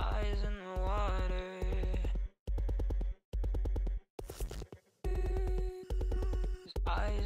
eyes in the water. His eyes